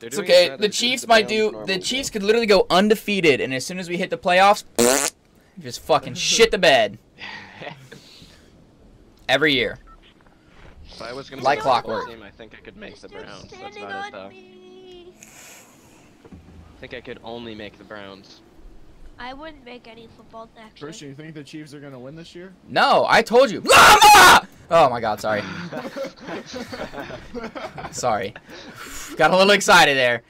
They're It's okay. The Chiefs might do. The do. Chiefs could literally go undefeated, and as soon as we hit the playoffs, just fucking shit the bed every year. If I was gonna Like make clockwork. Team, I think I could make the Browns. That's about it, though. me. I think I could only make the Browns. I wouldn't make any football actually. Christian, you think the Chiefs are gonna win this year? No, I told you. Mama! Oh my God, sorry. Sorry. Got a little excited there.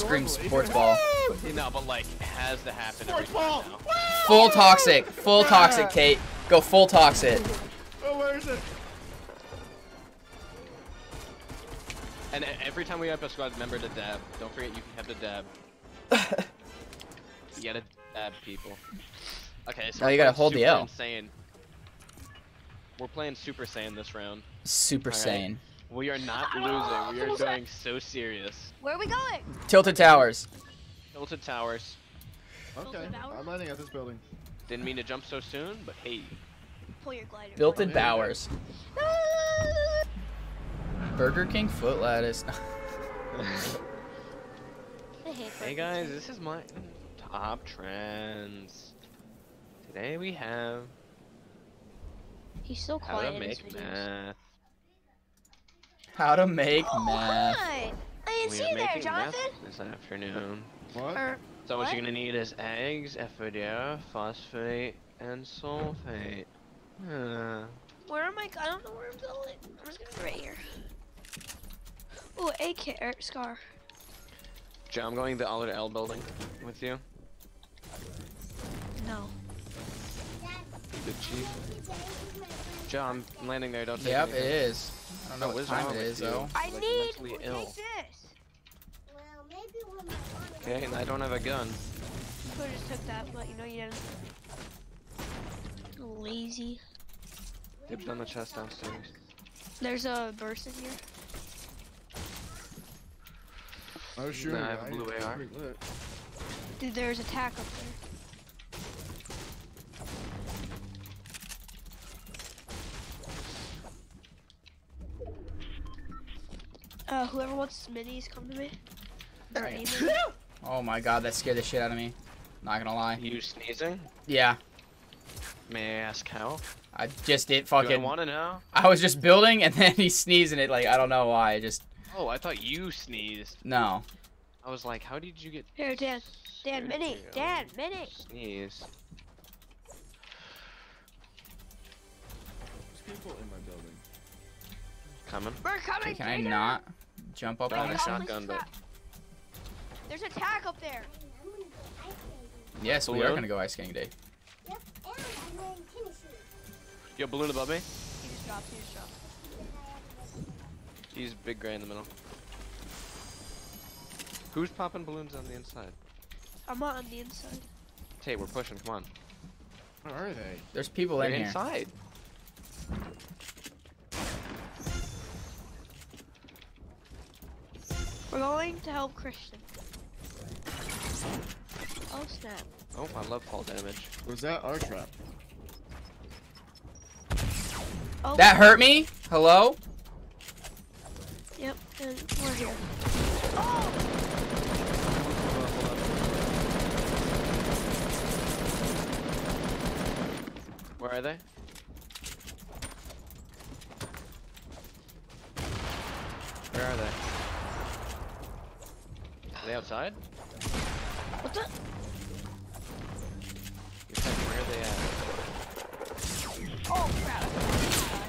Just gotta scream sports ball. You know, but like, it has to happen every Sports ball! time. Full toxic. Full toxic, Kate. Go full toxic. Oh, where is it? And every time we wipe a squad, remember to dab. Don't forget you have to dab. You gotta dab people. Okay, so Now you gotta hold the Super L. Insane. We're playing Super Saiyan this round. Super Alright. Saiyan. We are not losing. We are doing so serious. Where are we going? Tilted towers. Tilted towers. Okay, Tilted I'm landing at this building. Didn't mean to jump so soon, but hey. Pull your glider. Built in Yeah. Bowers. Ah! Burger King foot lettuce. I hate Hey guys, this is my top trends. Today we have He's so how quiet to in his make videos. math. How to make Oh, math. hi! I didn't We see are you there, making math Jonathan. this afternoon. What? Or So what, What? you're gonna need is eggs, FODR, phosphate, and sulfate. Huh. where am I? I don't know where I'm going. I'm just gonna go right here. Ooh, AK er, scar. Joe, I'm going to the Allard L building with you. No. The chief. Joe, I'm landing there. Don't take Yep, it anything. is. I don't know what what's time wrong it with is you? though. I Like need. mentally Take ill. this. Okay, and I don't have a gun. Could have just took that, but you know you didn't. Lazy. Dibs on the chest downstairs. There's a burst in here. Oh, sure. Nah, I have a blue AR. Dude, there's a tack up there. Uh, whoever wants minis, come to me. Or Dang it. aiming. Oh my god, that scared the shit out of me. Not gonna lie. You sneezing? Yeah, May I ask how? I just did Do I fucking. want to know? I was just building and then he sneezed and it like I don't know why. I just Oh, I thought you sneezed. no. I was like, how did you get Here, Dan. Dan, scared mini. Dan, mini. Sneeze. There's people in my building. Coming. We're coming. Okay, can I not jump up Got on a this shotgun, but- There's a tack up there. Yes, we are gonna go ice skating day. Yep, Yo, balloon above me. He just dropped. He just dropped. He's big gray in the middle. Who's popping balloons on the inside? I'm not on the inside. Tate, we're pushing. Come on. Where are they? There's people They're in here. inside. Going to help Christian. Oh snap. Oh, I love fall damage. Was that our trap? Oh. That hurt me. Hello. Yep. And we're here. Oh. Where are they? Where are they? Are they outside? What the? You said where are they at? Oh crap! I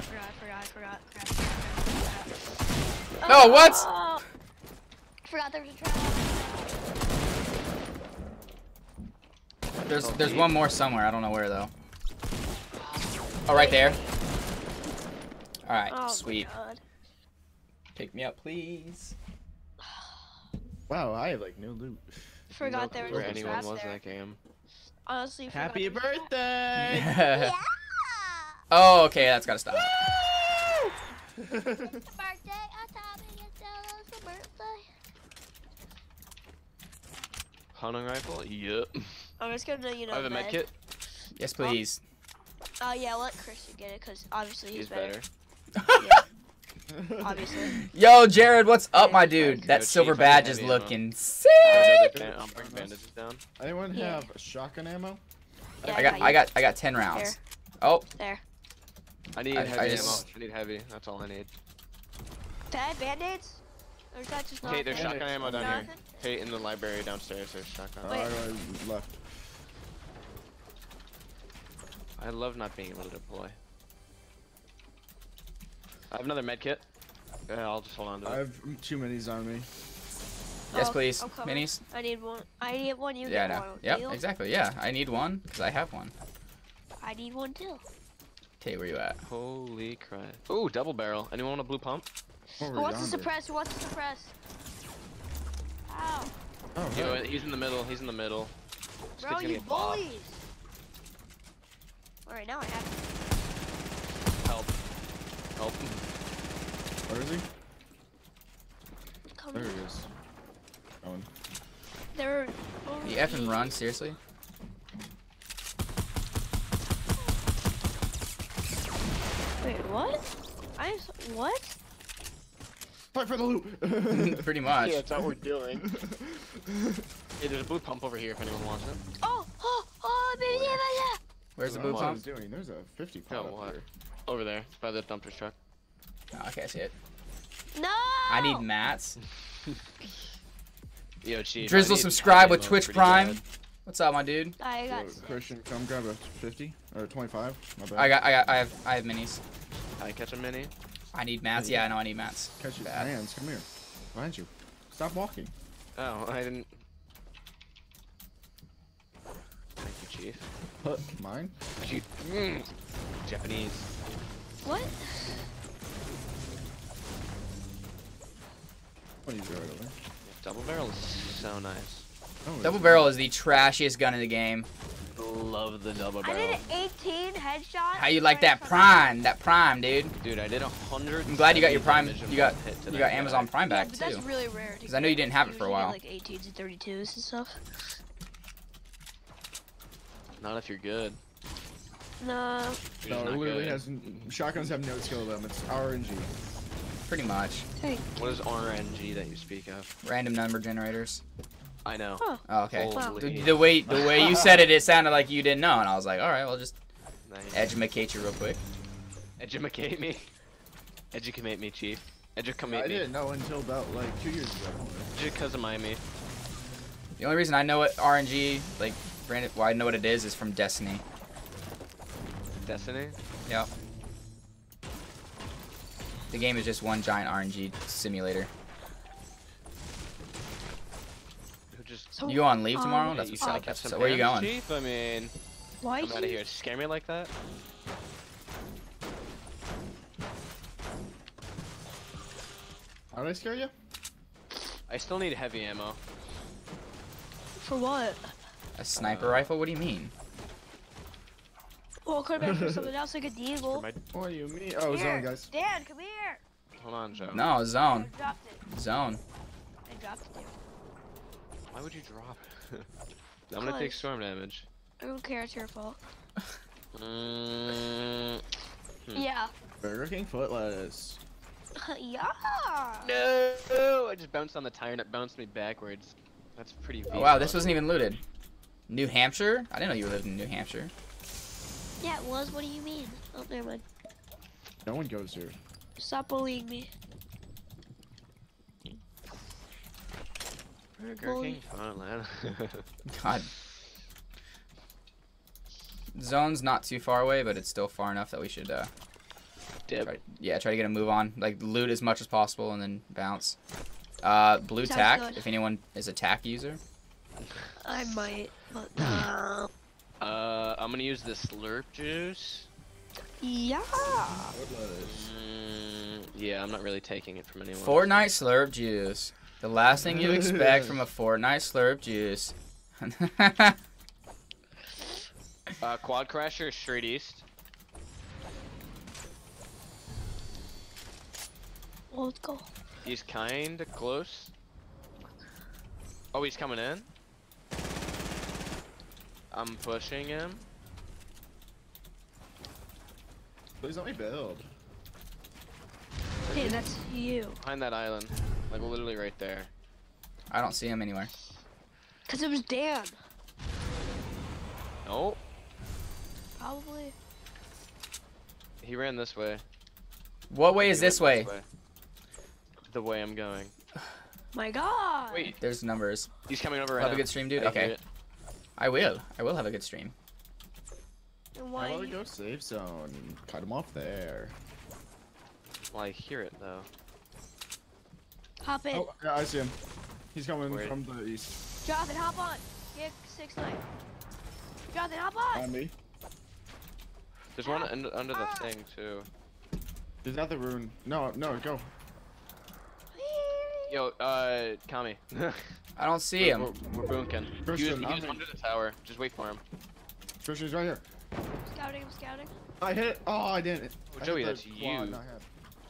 forgot. I forgot. I forgot. I. No, what? Oh! I forgot there was a trap. There's Oh, there's one more somewhere. I don't know where though. Oh, right there. All right, Oh, my sweet. God. Pick me up, please. Wow, I have like no loot. Forgot there was Where a anyone trash was there. that game. Honestly, Happy there was a trash. birthday! oh, okay, that's gotta stop. birthday, I thought it was your birthday. Hunting rifle? Yep. I'm just gonna, you know, I have a med med. kit. Yes, please. Oh yeah, let Christian get it, cause obviously he's, He's better. better. Yeah, obviously. Yo, Jared, what's up, my dude? Thank That silver Chief. Badge is ammo. looking sick. I'll bring bandages down. Anyone Yeah. have shotgun ammo? Yeah, I got. I got, I got ten rounds. Oh, there. I need I- I heavy just- ammo. I need heavy. That's all I need. Did I have band-aids? Or is that just Okay, there's nothing? shotgun ammo down here. Nothing? Hey, in the library downstairs, there's shotgun. Oh, Wait. I left. I love not being able to deploy. I have another med kit. Yeah, I'll just hold on to it. I have two minis on me. yes, Oh, please. Oh, minis. I need one. I need one. You Yeah, I get know. one. Yep, Deal? exactly. Yeah, I need one because I have one. I need one too. Okay, where you at? Holy crap. Ooh, double barrel. Anyone want a blue pump? Who wants to suppress? Who wants to suppress? Ow. Oh, You know, he's in the middle. He's in the middle. This Bro, you get bullies. Alright, now I have Help. Help. Where is he? Come There he is. Going. They're You effing run, seriously? Wait, what? I just, what? Fight for the loot! Pretty much. Yeah, that's what we're doing. hey, there's a blue pump over here if anyone wants it. Oh, oh, oh, baby, oh, yeah, yeah. Where's the That's blue what I pump? was doing. There's a 50 Oh, pot up what? here. Over there, by the dumpster truck. Oh, okay, I see it. No. I need mats. Yo, chief. Drizzle, need subscribe with Twitch Prime. bad. What's up, my dude? I got. So, Christian, come grab a 50 or 25. My bad. I got, I got, I have, I have minis. I catch a mini? I need mats. Yeah, I know I need mats. Catch his Bad. hands. Come here. Behind you. Stop walking. Oh, I didn't. Thank you, chief. Huh, Mine? Chief. Mm. Japanese. What? What are you doing over? Double barrel is so nice. Oh, Double barrel is the trashiest gun in the game. Love the double barrel. I barrel. did 18 headshot. How you like that prime? That prime, dude. Dude, I did a hundred. I'm glad you got your Prime- you got- hit You that got guy. Amazon Prime Yeah, back but too. that's really rare. Because I know you didn't have it for a while. Like 18s and 32s and stuff. Not if you're good. No. You're No, it not literally good. has. Shotguns have no skill to them. It's RNG. Pretty much. Hey. What is RNG that you speak of? Random number generators. I know. Huh. Oh, okay. Holy. The, the way the way you said it, it sounded like you didn't know, and I was like, all right, well, just Nice. educate you real quick. Educate me. Educate me, chief. Educate I me. I didn't know until about like two years ago. Because of Miami. The only reason I know what RNG, like, random, well, I know what it is, is from Destiny. Destiny. Yep. The game is just one giant RNG simulator. Who just. So You go on leave Um, tomorrow? Hey, That's you what's trying up. So where are you going? Chief? I mean, why I'm out of here. Scare me like that? How did I scare you? I still need heavy ammo. For what? A sniper Uh, rifle? What do you mean? Well, it could have been for something else like a For deagle. my... What do you mean? Oh, Here, zone, guys. Dan, come here. Hold on, Joe. No, zone. I dropped it. Zone. I dropped it there. Why would you drop it? I'm gonna take storm damage. I don't care. It's your fault. Mm, Hmm. Yeah. Burger King foot lettuce. yeah. no! I just bounced on the tire and it bounced me backwards. That's pretty. Oh, wow, this wasn't even looted. New Hampshire? I didn't know you lived in New Hampshire. Yeah, it was. What do you mean? Oh, never mind. No one goes here. Stop bullying me. Burger Bully. King fun, man. God. Zone's not too far away, but it's still far enough that we should, uh, Dip. try, yeah, try to get a move on. Like, loot as much as possible and then bounce. Uh, blue Sounds tack, good. if anyone is a tack user. I might, but uh, Uh, I'm gonna use the slurp juice. Yeah. Mm, yeah, I'm not really taking it from anyone. Fortnite slurp juice. The last thing you expect from a Fortnite slurp juice. Uh, Quad Crasher, straight east. Well, let's go. He's kinda close. Oh, he's coming in. I'm pushing him. Please let me build. Hey, that's you. Behind that island. Like literally right there. I don't see him anywhere. Cause it was Dan. Nope. Probably. He ran this way. What way He is this way? went The way I'm going. My God. Wait, There's numbers. he's coming over right Have a good stream, dude. I hear Okay. It. I will. I will have a good stream. And How why? about we you- go safe zone? Cut him off there. Well, I hear it though. Hop in. Oh, yeah, I see him. He's coming Wait. from the east. Jonathan, hop on. Get six nine. Jonathan, hop on. On me. There's one under, under the thing too. He's at the rune. No, no, go. Yo, uh, Kami. I don't see him. We're, we're boonking. He was, he was under the tower. Just wait for him. Christian's right here. Scouting, I'm scouting. I hit it. Oh, I didn't. Oh, I Joey, the that's quad, you. not.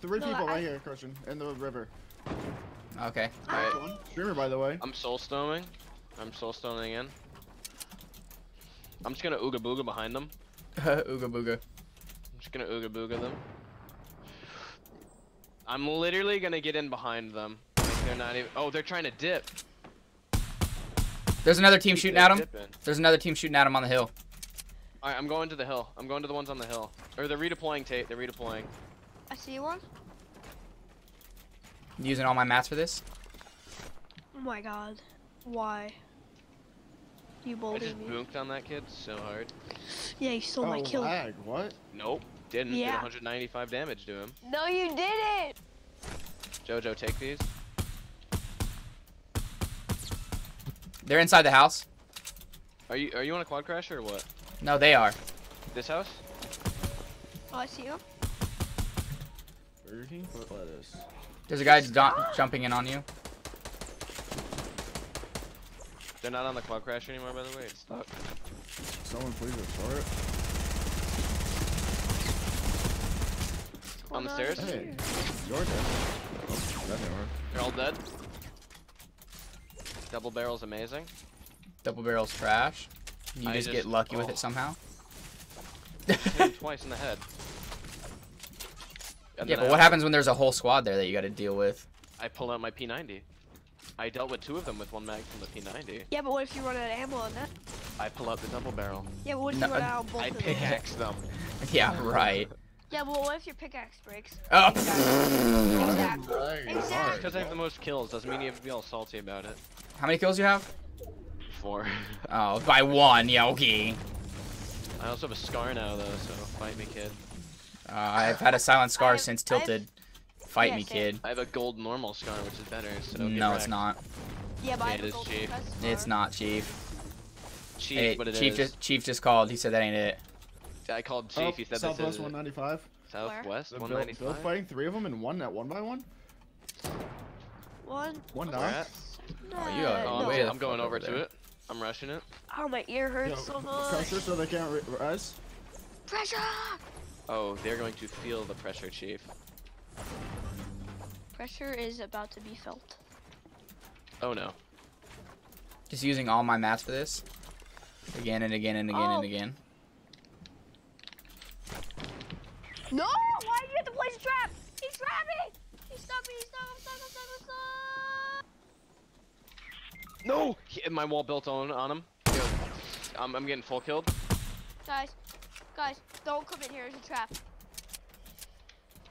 Three No, people I- right here, Christian, in the river. Okay. Ah. Alright, Streamer, by the way. I'm soulstoning. I'm soulstoning in. I'm just gonna ooga booga behind them. Ooga booga. I'm just gonna ooga booga them. I'm literally gonna get in behind them. Like, they're not even. Oh, they're trying to dip. There's another team shooting at him. dipping. There's another team shooting at him on the hill. Alright, I'm going to the hill. I'm going to the ones on the hill. Or they're redeploying, Tate. They're redeploying. I see one. Using all my mats for this. Oh my God. Why? You I just me. boonked on that kid so hard. Yeah, you stole oh, my kill. lag. What? Nope. Didn't. Did Yeah. 195 damage to him. No, you didn't. Jojo, take these. They're inside the house. Are you are you on a quad crasher or what? No, they are. This house? Oh, I see him. Burger King foot lettuce. There's a guy jumping in on you. They're not on the quad crasher anymore, by the way. It's stuck. Someone please restore it. On the Hold stairs? Hey, you're dead. Oh, that didn't work. They're all dead. Double barrel's amazing. Double barrel's trash. You just, just- get lucky with oh. it somehow. Hit twice in the head. And yeah, but I what happens when there's a whole squad there that you got to deal with? I pull out my P90. I dealt with two of them with one mag from the P90. Yeah, but what if you run out of ammo on that? I pull out the double barrel. Yeah, but what if No, you run uh, out of both I of them? pickaxe them. Yeah, right. Yeah, but what if your pickaxe breaks? Oh. Exactly. Lag is Exactly. Because I have the most kills doesn't mean you have to be all salty about it. How many kills you have? Four. Oh, by one. Yeah. I also have a scar now though, so fight me, kid. Uh, I've had a silent scar I've- since I've- Tilted. Fight Yeah, me, same. kid. I have a gold normal scar, which is better. So get No, it's not. Yeah, but I Yeah, have it a is gold cheap. It's not, Chief. Chief, Hey, but it Chief is. just Chief just called. He said that ain't it. I called Chief. Oh, he said Southwest this is 195. Southwest The build, build 195. fighting three of them in one at one by one. One. One Where down. at? Oh, you are Oh, I'm, no. way I'm going over over to it. I'm rushing it. Oh, my ear hurts Yo, so much. pressure so they can't re- res. Pressure. Oh, they're going to feel the pressure, Chief. Pressure is about to be felt. Oh no. Just using all my mats for this. Again and again and again Oh. and again. No! Why do you have to place a trap? He's trapping! He's stuck me! He's stuck! I'm stuck! I'm stuck! I'm stuck! No! He, my wall built on on him. I'm, I'm getting full killed. Guys, guys, don't come in here. There's a trap.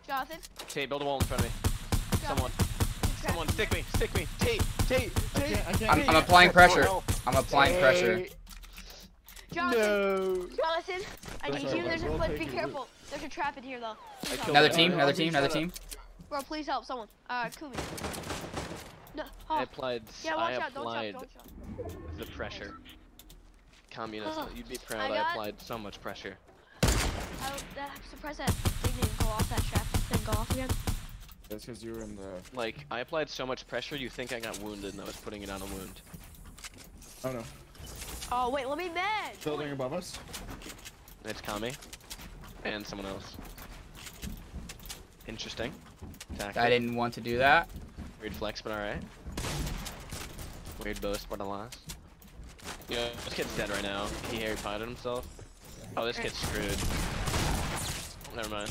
Jonathan, Tate, build a wall in front of me. Someone, there's a trap. someone, stick me, stick me. Tate, Tate, I Tate. can't. I can't. I'm, I'm applying pressure. I'm applying pressure. Jonathan, No. Jonathan, I need all you. There's a, we'll but take be it. careful. There's a trap in here though. Please help. killed Another team. Another team. Another team. Bro, please help someone. Uh, Kumi. No. I Oh. applied. Yeah, I watch out. Don't applied jump. Don't jump. the pressure. Communist, Oh, you'd be proud. I, got- applied so much pressure. I, that, uh, I'm surprised that thing didn't go off. That trap didn't go off again. That's because you were in the. Like, I applied so much pressure, you think I got wounded and I was putting it on a wound. Oh no. Oh wait, let me med. Building above us. It's Kami. And someone else. Interesting. Tactic. I didn't want to do that. Weird flex, but alright. Weird boast, but alas. Yeah, this kid's dead right now. He Harry Pottered himself. Oh, this kid's screwed. Never mind.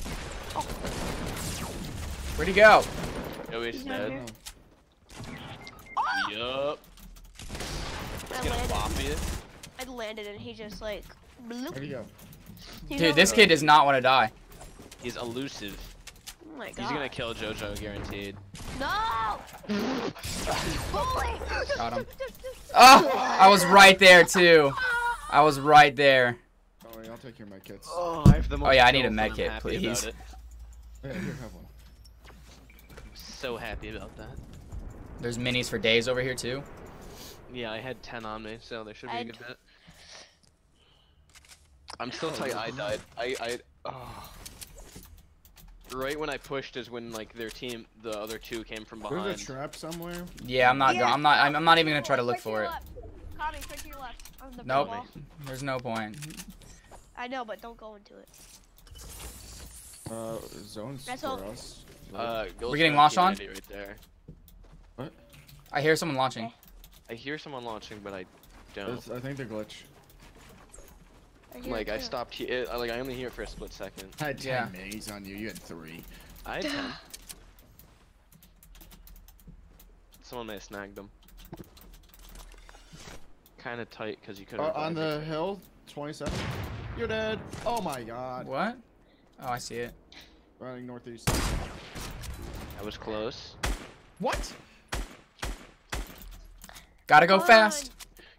Where'd he go? Oh, he's He's dead. Oh. Yup. I gonna landed. bop you. I landed and he just like. bloop. Where'd he go? Dude, this kid does not want to die. He's elusive. Oh my god. He's gonna kill JoJo, guaranteed. No! Bully! Got him. Oh, I was right there too. I was right there. Oh, yeah, I'll take your med kits. Oh, I have the most Oh, yeah, I need a kills, med kit, please. Yeah, here, have one. I'm so happy about that. There's minis for days over here too. Yeah, I had 10 on me, so there should be a I'd- good bit. I'm still tight. I died. I, I, oh. Right when I pushed is when like their team, the other two came from behind. There's behind. a trap somewhere. Yeah, I'm not. Yeah. I'm not. I'm, I'm not even gonna try to look Straight for your it. left. Tommy, straight to your left. The Nope. wall. There's no point. I know, but don't go into it. Uh, zones That's for all- us. Uh, We're getting launched on? Right there. I hear someone launching. I hear someone launching, but I don't. It's- I think they're glitch. I Like I too. stopped here. Like I only hear it for a split second. I had 10 Yeah. minis on you. You had three. I had 10. Someone may have snagged them. Kind of tight because you could Uh, on the hill, 27. You're dead. Oh my god. What? Oh, I see it. Running northeast. That was close. What? Gotta go Come fast.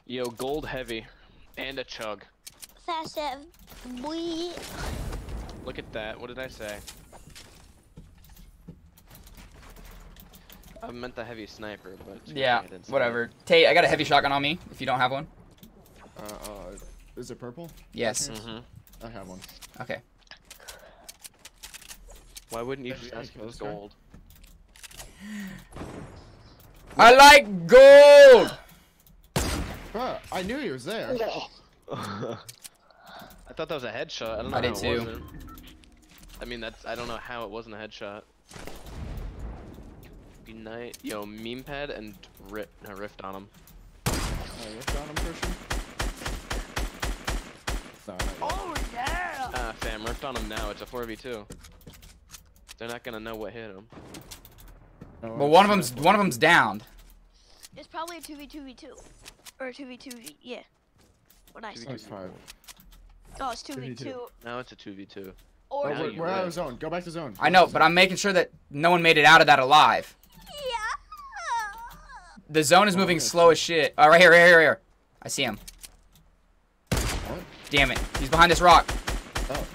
Yo, gold heavy, and a chug. Fast seven. Boy. Look at that. What did I say? I meant the heavy sniper, but Yeah, I didn't say whatever. Tate, I got a heavy shotgun on me. If you don't have one. Uh, uh, is it purple? Yes. it. Mhm. I have one. Okay. Why wouldn't you just ask if killed it's gold? I like gold. Bruh, I knew he was there. I thought that was a headshot. I don't know I how did it too. wasn't. I mean, that's. I don't know how it wasn't a headshot. Unite, yo, meme pad and rip, no, rift on him. I ripped on him, Christian. No, not yet. Oh yeah. Ah, fam, rift on him now. It's a 4v2. They're not gonna know what hit him. No, Well, one of them's one of them's downed. It's probably a two v two v two, or a two v two v. Yeah. What I Two v said. It's. Oh, it's two v 2v2. Now it's a 2v2. or. Oh, Now we're, we're out rip. of zone. Go back to zone. I know, but I'm making sure that no one made it out of that alive. Yeah. The zone is Oh, moving yeah, slow as shit. Oh, right here, right here, right here. I see him. What? Damn it. He's behind this rock. Oh,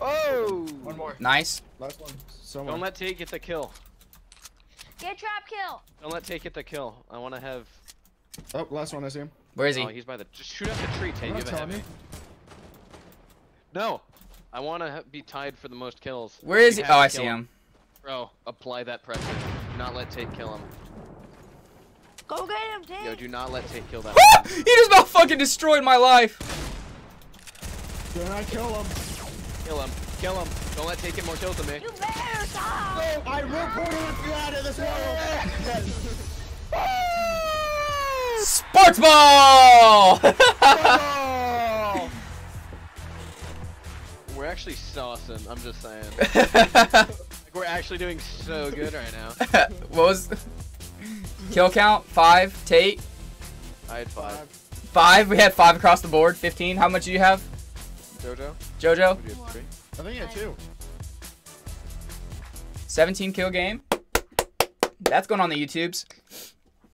Oh! one more. Nice. Last one. Someone. Don't let Tate get the kill. Get trap kill. Don't let Tate get the kill. I want to have. Oh, last one. I see him. Where is he? Oh, he's by the. Just shoot at the tree, Tate. You're You not have a telling heavy. me. No! I want to be tied for the most kills. Where is he? Oh, I see him. Bro, apply that pressure. Do not let Tate kill him. Go get him, Tate. Yo, do not let Tate kill that. He just about fucking destroyed my life. Do not kill him. kill him. Kill him. Don't let Tate get more kills than me. You better stop. No, I reported you out of this world. Sports ball! actually saucing. I'm just saying. Like, we're actually doing so good right now. what was kill count? Five. Tate. I had five. Five. We had five across the board. Fifteen. How much do you have, Jojo? Jojo? Would you have three? I think you had two. 17 kill game. That's going on the YouTubes.